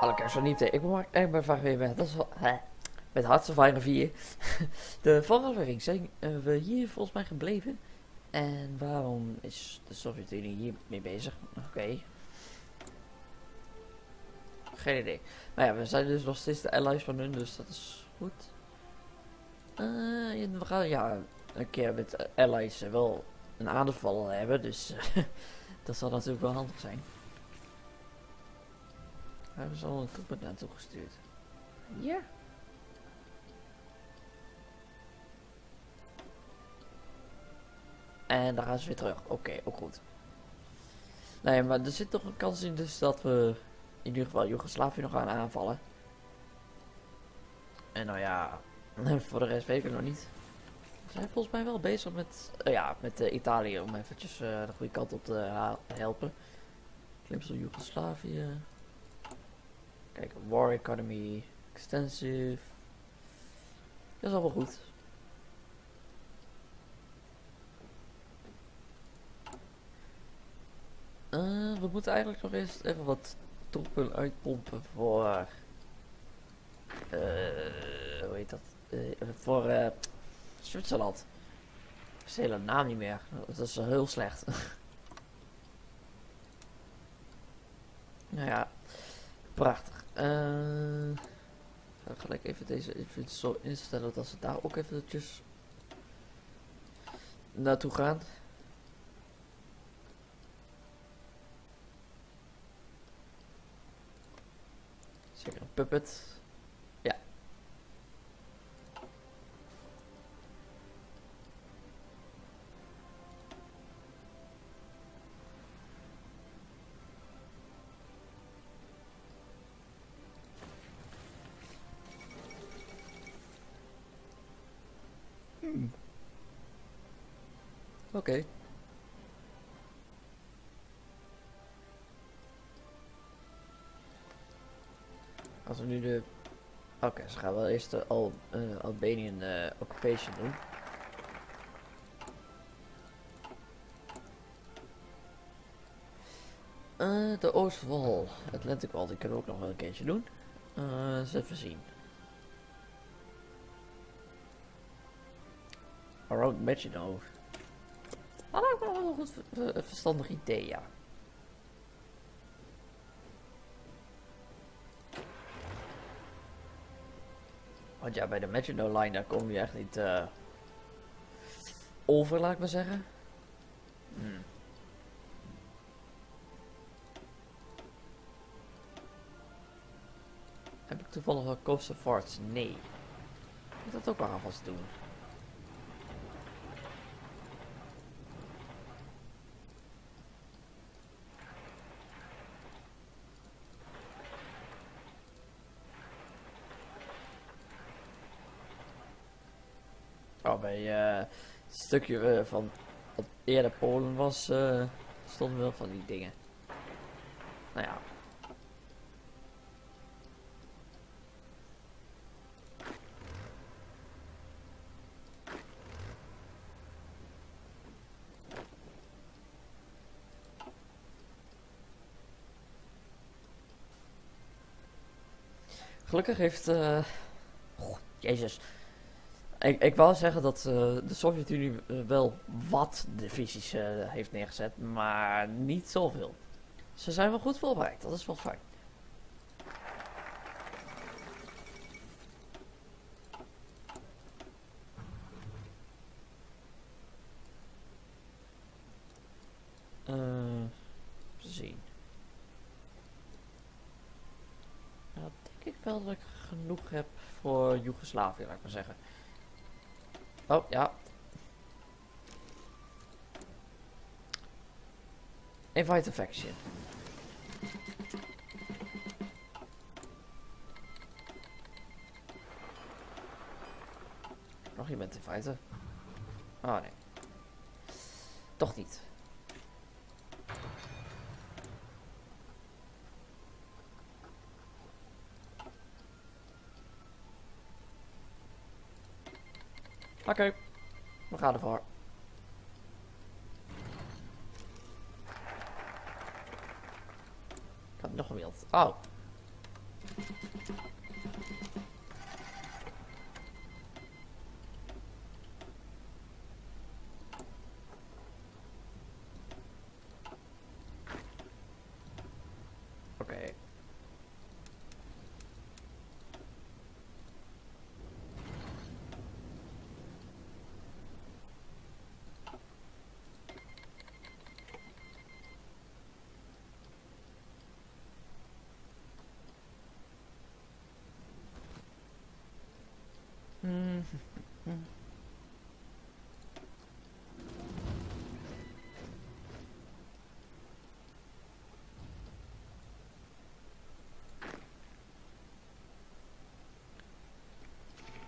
Alle kerstvernieuwd. Ik maak echt bij vaak weer weg. Dat is. Met Hartstikke 4. De vorige aflevering zijn eh, we hier volgens mij gebleven. En waarom is de Sovjet-Unie hier mee bezig? Oké. Geen idee. Maar ja, we zijn dus nog steeds de allies van hun, dus dat is goed. Eh, en we gaan ja, een keer met allies wel een aanval hebben, dus dat zal natuurlijk wel handig zijn. We hebben ze al een troepen naartoe gestuurd. Ja. En daar gaan ze weer terug. Oké, ook goed. Nee, maar er zit toch een kans in dus dat we in ieder geval Joegoslavië nog gaan aanvallen. En nou ja, voor de rest weet ik het nog niet. We zijn volgens mij wel bezig met, uh, ja, met uh, Italië om eventjes uh, de goede kant op te helpen. Klimsel Joegoslavië. Kijk, War Economy, Extensive. Dat is allemaal goed. Uh, we moeten eigenlijk nog eerst even wat troepen uitpompen voor... Uh, hoe heet dat? Uh, voor Zwitserland. Ik weet de naam niet meer. Dat is heel slecht. nou ja, prachtig. Uh, ga gelijk even deze even zo instellen dat ze daar ook eventjes naartoe gaan. Zeker een puppet. Oké. Als we nu de... Oké, ze gaan wel eerst de Al uh, Albanian uh, Occupation doen. Uh, de Oostwal, Atlantic Wall, die kunnen we ook nog wel een keertje doen. Uh, eens even zien. Around Maginot. Lijkt me wel een goed verstandig idee, ja. Want ja, bij de Maginot Line daar kom je echt niet uh, over, laat ik maar zeggen. Hmm. Heb ik toevallig wel Coast of Farts? Nee. Ik moet dat ook wel alvast doen. Oh, bij uh, het stukje uh, van wat eerder Polen was, uh, stonden wel van die dingen. Nou ja. Gelukkig heeft... Uh... Jezus. Ik, ik wou zeggen dat uh, de Sovjet-Unie uh, wel wat divisies uh, heeft neergezet, maar niet zoveel. Ze zijn wel goed voorbereid, dat is wel fijn. zien. Nou, denk ik wel dat ik genoeg heb voor Joegoslavië, laat ik maar zeggen. Oh, ja. Invite faction. Nog iemand inviten? Oh nee. Toch niet. Oké, we gaan ervoor. nog een wild. Oh. Oké.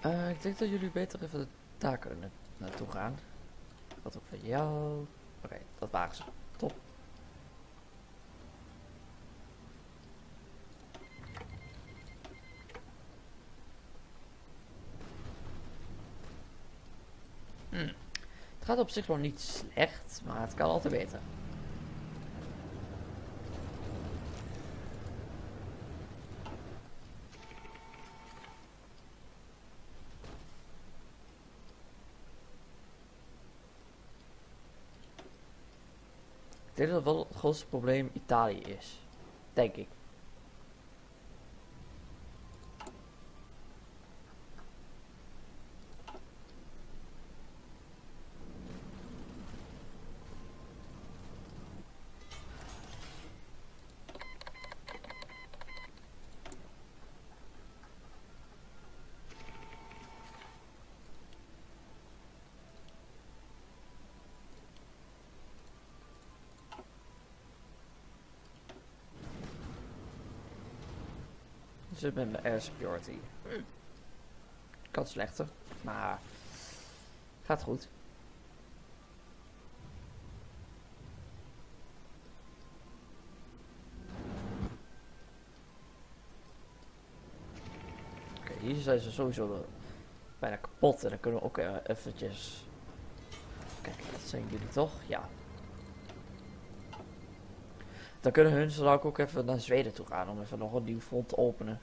Eh, ik denk dat jullie beter even daar kunnen naartoe gaan. Wat ook van jou. Oké, dat waren ze. Top. Hmm. Het gaat op zich nog niet slecht, maar het kan altijd beter. Ik denk dat wel het grootste probleem Italië is. Denk ik. Met mijn air security. Kan slechter, maar gaat goed. Oké, hier zijn ze sowieso bijna kapot en dan kunnen we ook eh, eventjes... Kijk, dat zijn jullie toch? Ja. Dan kunnen hun zo ook even naar Zweden toe gaan om even nog een nieuw front te openen.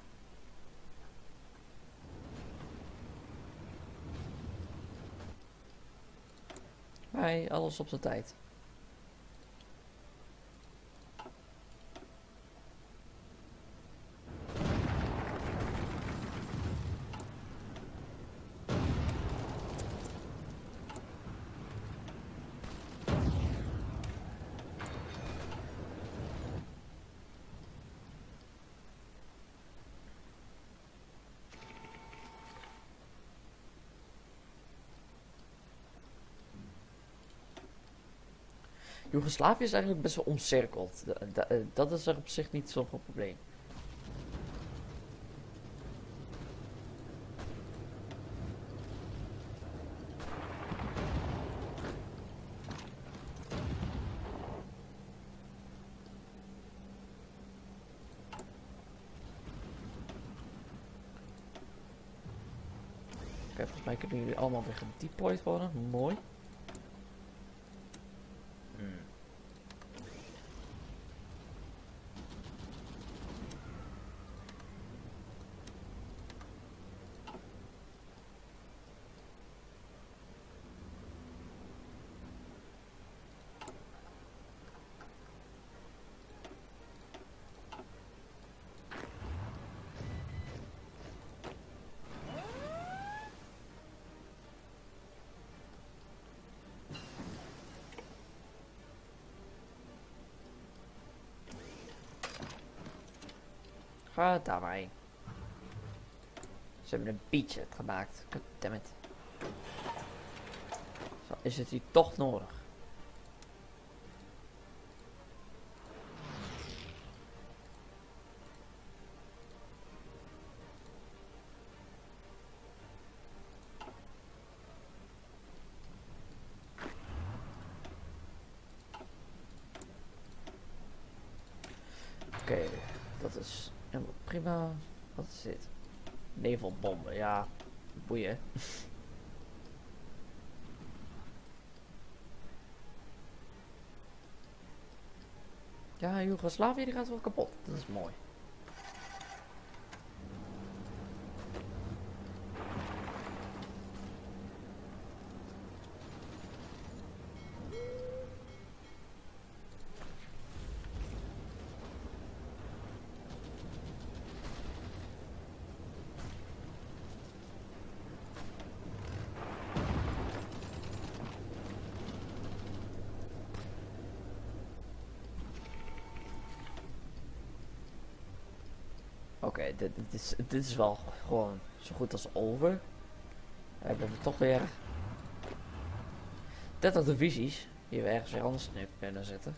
Bij alles op zijn tijd. Joegoslavië is eigenlijk best wel omcirkeld. Eh, dat is er op zich niet zo'n probleem. Oké, volgens mij kunnen jullie allemaal weer gedeployed worden. Mooi. Heen. Ze hebben een budget gemaakt. Goddammit. Zo, is het hier toch nodig? Oké, dat is helemaal prima. Wat is Nevelbomben, ja. Boeien. Ja, Joegoslavië die gaat wel kapot. Dat is mooi. Oké, dit, dit, is, dit is wel gewoon zo goed als over. We hebben toch weer 30 divisies die we ergens weer anders neer kunnen zetten.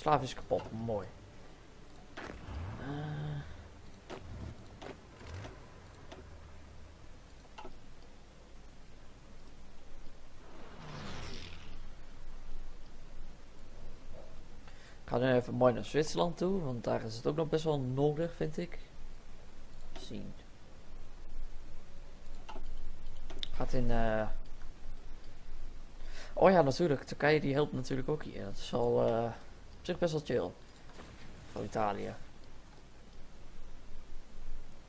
Slaaf is kapot, mooi. Ik ga nu even mooi naar Zwitserland toe, want daar is het ook nog best wel nodig, vind ik. Zien. Gaat in. Uh... Oh ja, natuurlijk. Turkije die helpt natuurlijk ook hier. Dat is al. Op zich best wel chill. Voor Italië.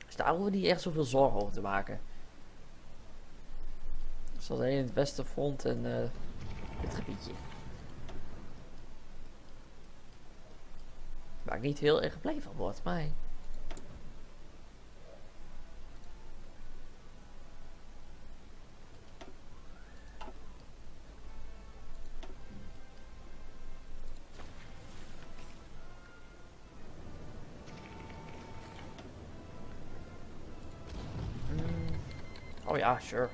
Dus daar hoeven we niet echt zoveel zorgen over te maken. Dus dat alleen in het westenfront en uh, dit gebiedje. Waar ik niet heel erg blij van word, maar... sure.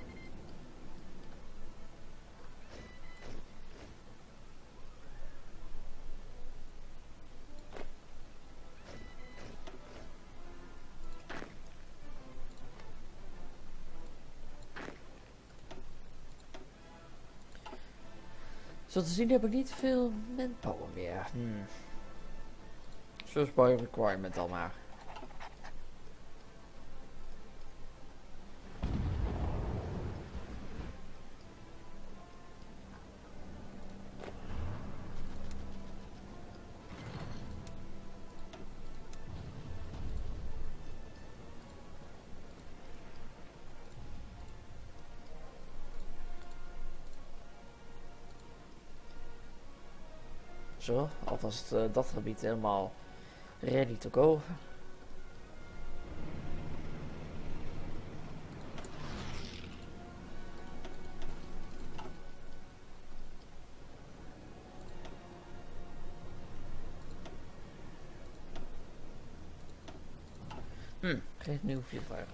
Zo te zien heb ik niet veel manpower meer. Hmm. Bij requirement al maar. Zo, alvast uh, dat gebied helemaal ready to go. Hm, geen nieuw vliegtuig.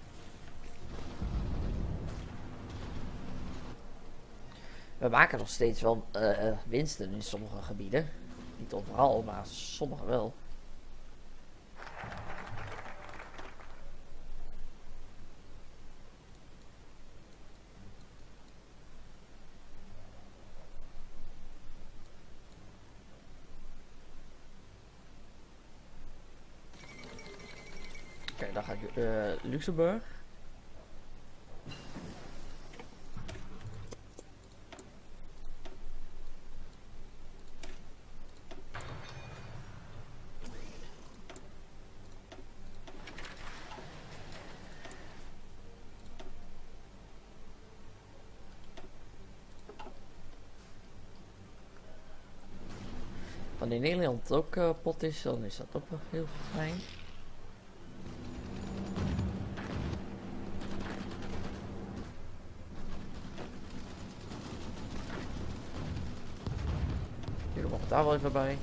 We maken nog steeds wel uh, winsten in sommige gebieden. Niet overal, maar sommige wel. Oké, dan ga ik uh, Luxemburg. Wanneer Nederland ook uh, pot is, dan is dat ook wel heel fijn. Jullie mogen daar wel even bij.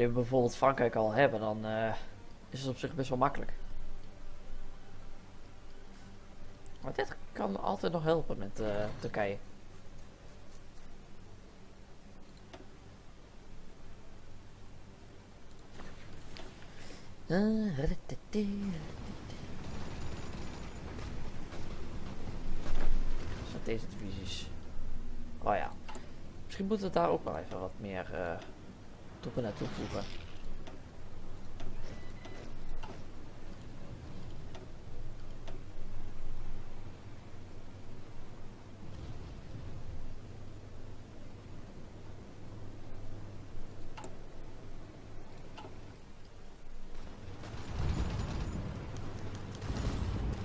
Wanneer we bijvoorbeeld Frankrijk al hebben, dan eh, is het op zich best wel makkelijk. Maar dit kan altijd nog helpen met eh, Turkije. Uh, Zijn deze divisies? Oh ja. Misschien moeten we daar ook wel even wat meer uh, troepen naartoe voegen.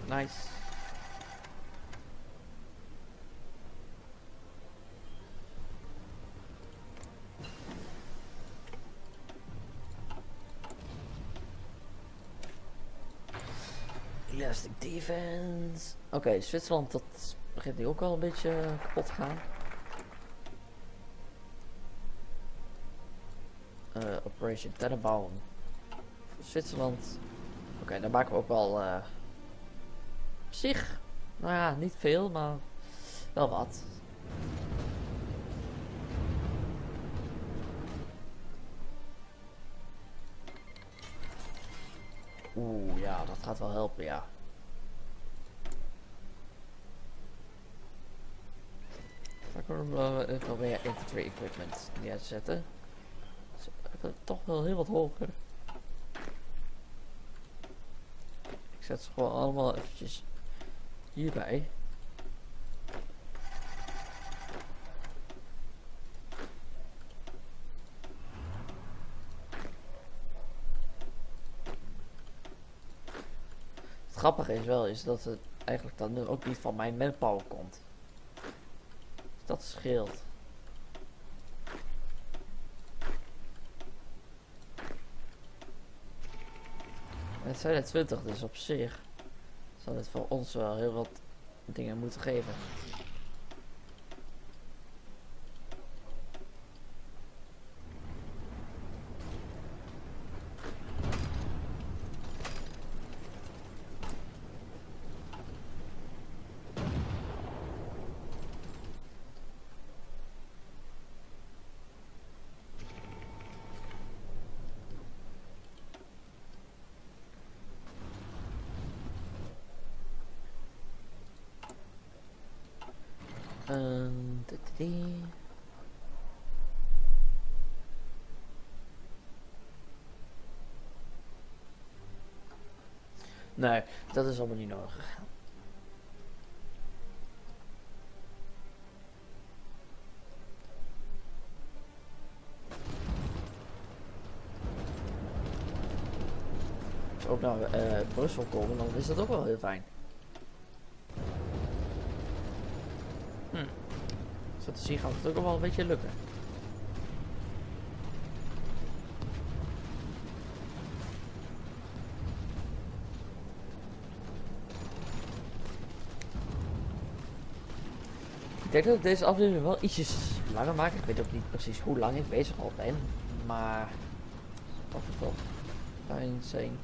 Nice. Elastic defense. Oké, Zwitserland dat begint nu ook al een beetje kapot te gaan. Uh, Operation Tenenbaum. Zwitserland. Oké, daar maken we ook wel uh, zich, nou ja, niet veel, maar wel wat. Gaat wel helpen, ja. Daar kunnen we infantry equipment neerzetten. Ze hebben toch wel heel wat hoger. Ik zet ze gewoon allemaal eventjes hierbij. Grappige is wel is dat het eigenlijk dan ook niet van mijn manpower komt. Dus dat scheelt. Het zijn er 20, dus op zich zal het voor ons wel heel wat dingen moeten geven. Nee, dat is allemaal niet nodig. Als ook naar uh, Brussel komen, dan is dat ook wel heel fijn. Zien gaat het ook wel een beetje lukken. Ik denk dat ik deze aflevering wel ietsjes langer maak. Ik weet ook niet precies hoe lang ik bezig al ben. Maar... Of het wel fijn zijn.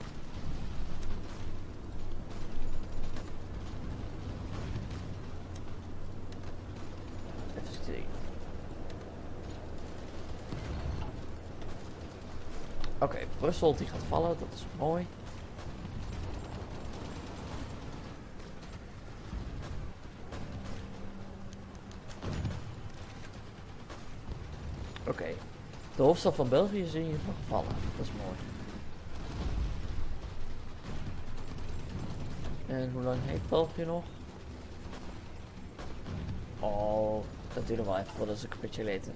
Even zien. Oké, Brussel die gaat vallen. Dat is mooi. De hoofdstad van België is in ieder geval. Dat is mooi. En hoe lang heeft België nog? Oh, dat duurt nog wel even voordat ze capituleren.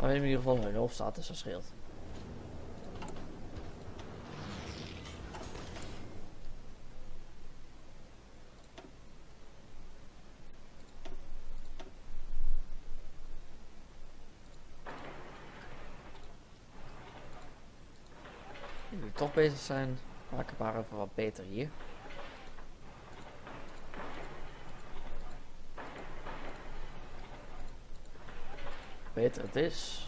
Maar in ieder geval hun hoofdstad, dus dat scheelt. toch bezig zijn, maak het maar even wat beter hier. Beter het is,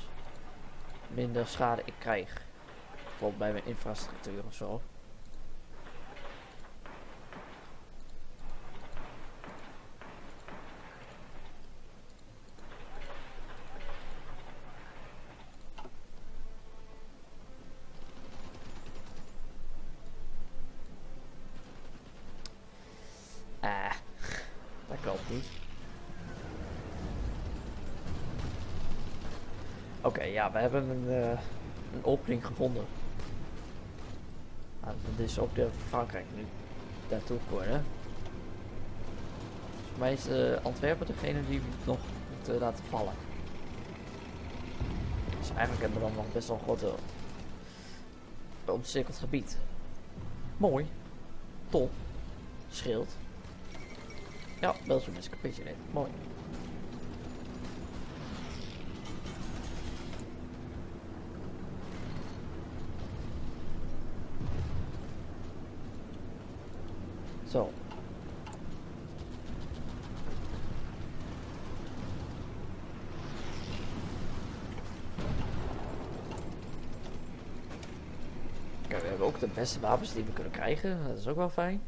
minder schade ik krijg. Bijvoorbeeld bij mijn infrastructuur of zo. Ah, dat klopt niet. Oké, ja, we hebben een, eh, een opening gevonden. Nou, dat is ook de Frankrijk nu daartoe geworden. Volgens mij is eh, Antwerpen degene die we nog moeten laten vallen. Dus eigenlijk hebben we dan nog best wel een grote omcirkeld gebied. Mooi. Top. Schild. Ja, Belgium is capitulated. Mooi. Zo. Kijk, we hebben ook de beste wapens die we kunnen krijgen. Dat is ook wel fijn.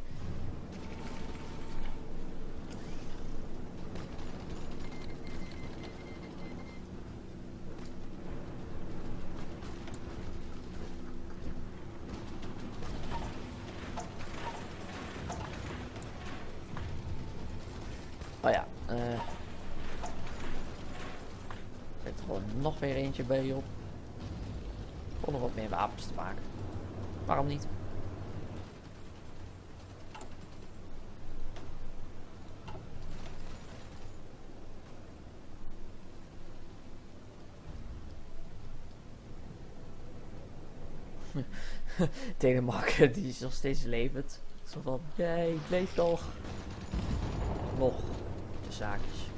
Oh ja, eh. Er gewoon nog weer eentje bij je op. Om nog wat meer wapens te maken. Waarom niet? Denemarken, die is nog steeds levend. Zo van, jij, ik leef toch. Nog, de zaakjes.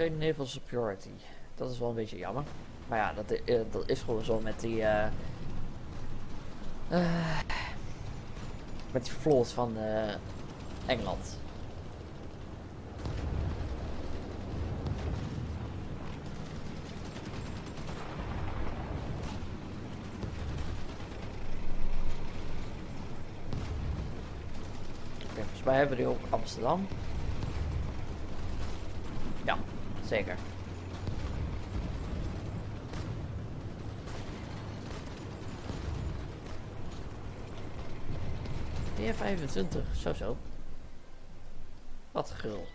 Geen naval superiority. Dat is wel een beetje jammer. Maar ja, dat, eh, dat is gewoon zo met die... eh eh, met die vloot van Engeland. Oké, volgens mij hebben we die ook Amsterdam. Zeker. Weer 25, zo zo. Wat gul.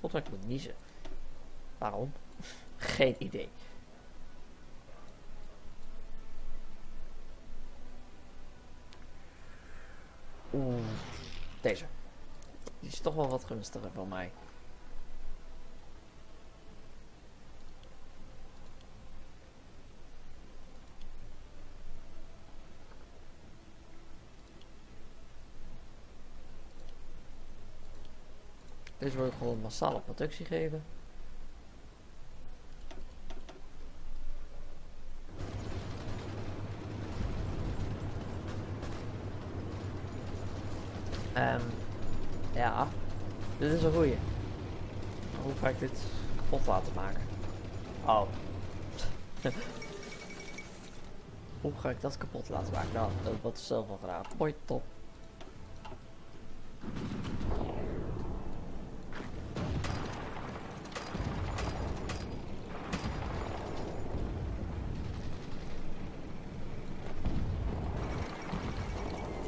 Dat ik moet niezen. Waarom? Geen idee. Oeh, deze. Die is toch wel wat gunstiger voor mij. Deze wil ik gewoon massale productie geven. Ehm, ja, dit is een goeie. Hoe ga ik dit kapot laten maken? Oh. Hoe ga ik dat kapot laten maken? Nou, dat wordt zelf al gedaan. Mooi, top.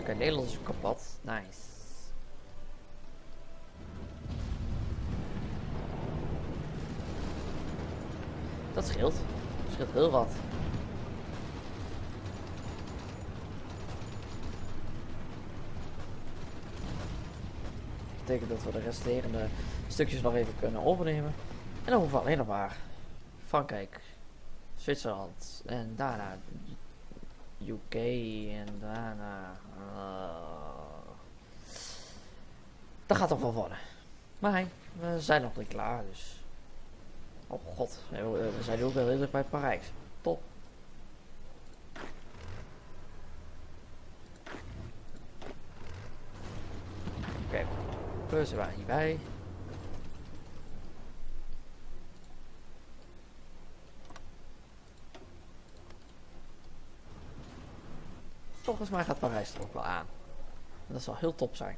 Oké, Nederland is kapot. Nice. Dat scheelt. Dat scheelt heel wat. betekent dat we de resterende stukjes nog even kunnen overnemen. En dan hoeven we alleen nog maar Frankrijk, Zwitserland en daarna UK en daarna... Uh, dat gaat toch wel worden. Maar we zijn nog niet klaar, dus... Oh god, we zijn ook wel heel bij Parijs. Top. Oké, okay. Plus waren hierbij. Volgens mij gaat Parijs er ook wel aan. dat zal heel top zijn.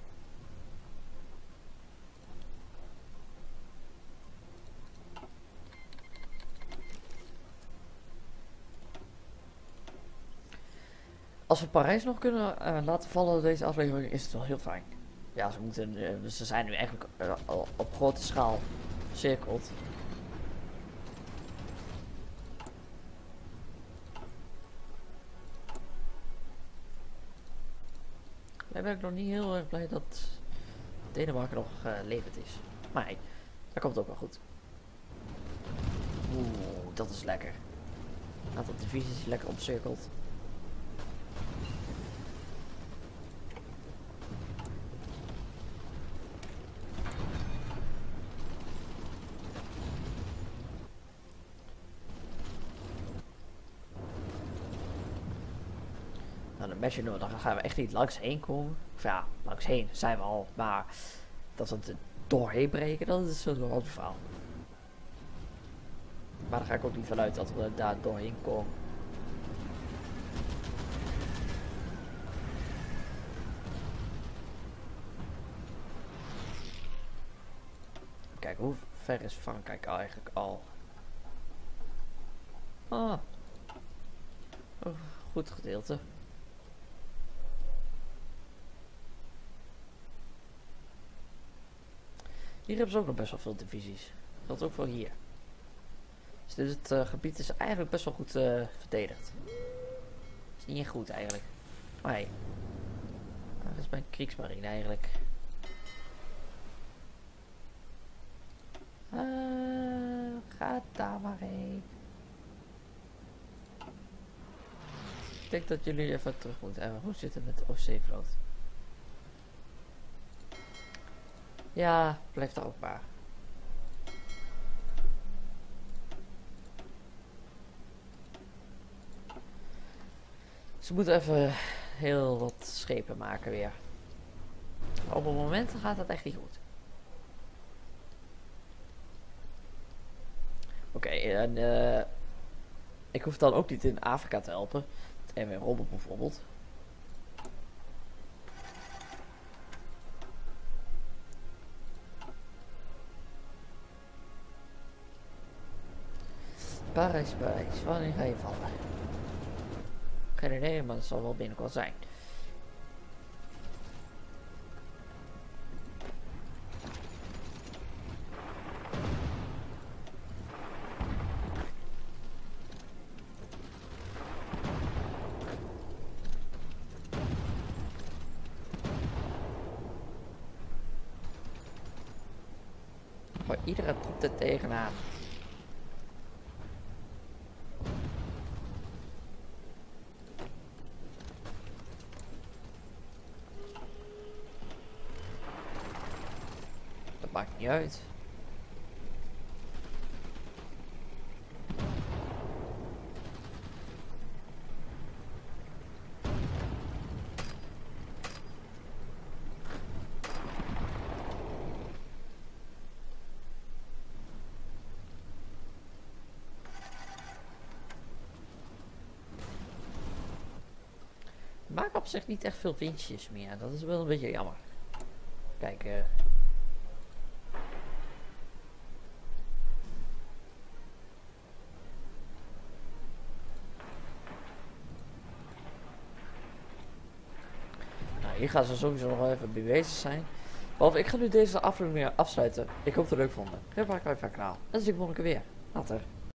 Als we Parijs nog kunnen uh, laten vallen deze aflevering is het wel heel fijn. Ja, ze, moeten, uh, ze zijn nu eigenlijk uh, op grote schaal cirkeld. Daar ben ik nog niet heel erg blij dat Denemarken nog uh, levend is. Maar hey, dat komt ook wel goed. Oeh, dat is lekker. Een aantal divisies lekker omcirkeld. Dan gaan we echt niet langs heen komen. Ja, langs heen zijn we al, maar dat we het doorheen breken, dat is een ander verhaal. Maar daar ga ik ook niet vanuit dat we daar doorheen komen. Kijk, hoe ver is Frankrijk eigenlijk al? Ah. Oh, goed gedeelte. Hier hebben ze ook nog best wel veel divisies. Dat ook voor hier. Dus dit uh, gebied is eigenlijk best wel goed uh, verdedigd. Is niet goed eigenlijk. Maar hey. Waar is mijn kriegsmarine eigenlijk? Uh, ga daar maar heen. Ik denk dat jullie even terug moeten. En hoe zit het met de Ja, blijft ook maar. Ze moeten even heel wat schepen maken weer. op het moment gaat dat echt niet goed. Oké, en uh, ik hoef dan ook niet in Afrika te helpen. En weer Robben bijvoorbeeld. Parijs, Parijs. Wanneer ga je vallen? Geen idee, maar het zal wel binnenkort zijn. Voor iedere troep er tegenaan. Niet uit. Maak op zich niet echt veel windjes meer. Dat is wel een beetje jammer. Kijk, uh, Gaan ze sowieso nog wel even bezig zijn. Behalve, ik ga nu deze aflevering afsluiten. Ik hoop dat het leuk vonden. Geef maar een kanaal. En dan zie ik volgende keer weer. Later.